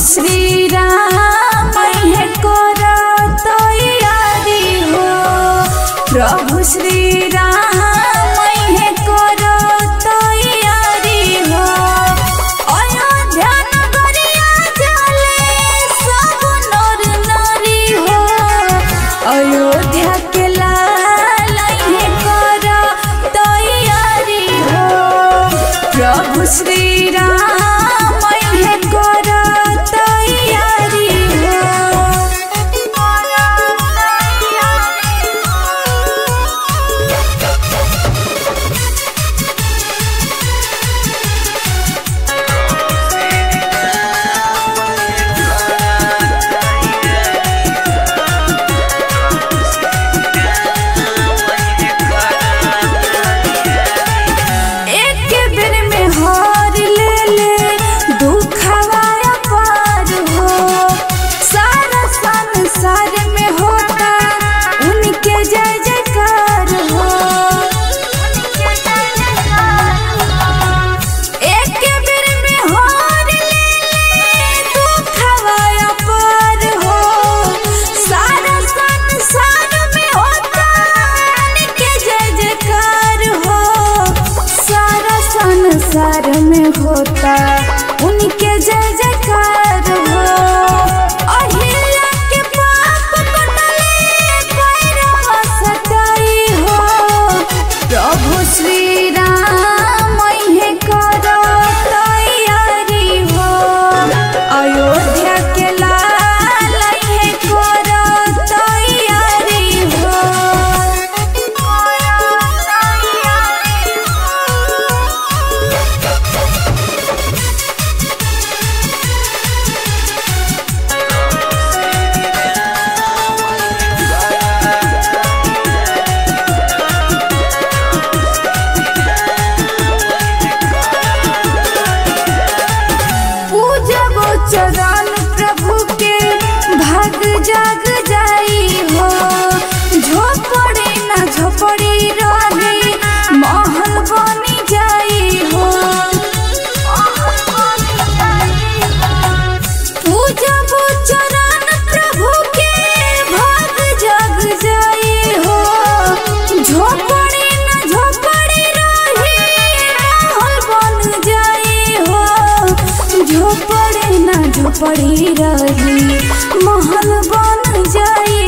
श्री राम करो तो तैयारी हो। प्रभु श्री राम करो तो तैयारी हो। अयोध्या नर नारी हो। अयोध्या के लाल करो तो तैयारी हो। प्रभु श्री घर में होता। उनके जन... पड़ी रही। महल बन जाए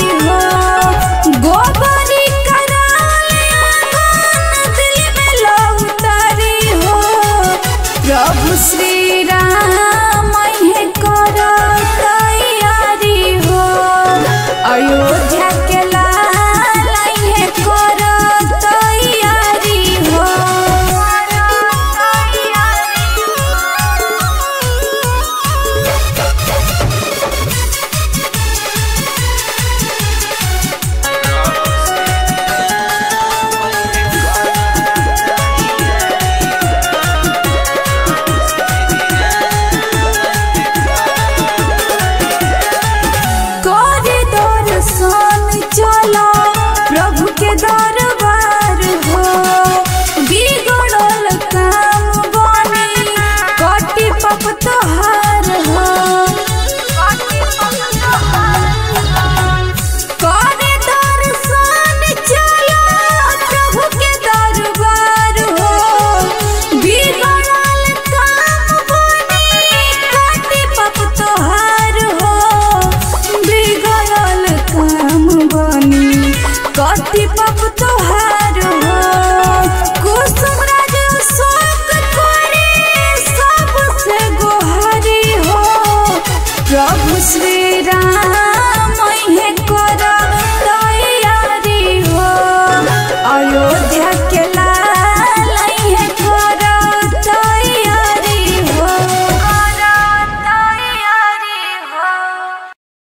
भक्ति पा